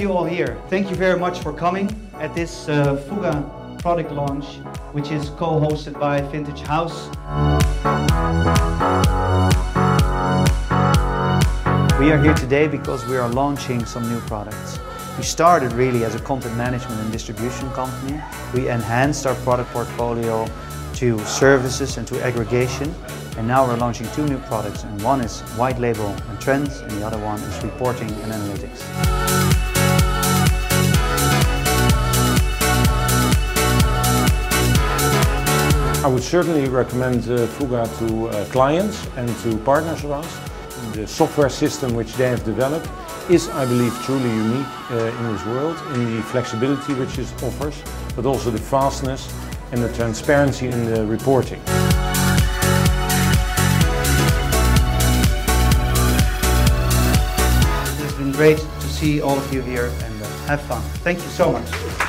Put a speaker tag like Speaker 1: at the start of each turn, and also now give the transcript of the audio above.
Speaker 1: you all here. Thank you very much for coming at this uh, Fuga product launch, which is co-hosted by Fintage House. We are here today because we are launching some new products. We started really as a content management and distribution company. We enhanced our product portfolio to services and to aggregation. And now we're launching two new products. And one is white label and trends, and the other one is reporting and analytics.
Speaker 2: I would certainly recommend uh, Fuga to uh, clients and to partners of us. The software system which they have developed is, I believe, truly unique uh, in this world in the flexibility which it offers, but also the fastness and the transparency in the reporting.
Speaker 1: It has been great to see all of you here and uh, have fun. Thank you so much.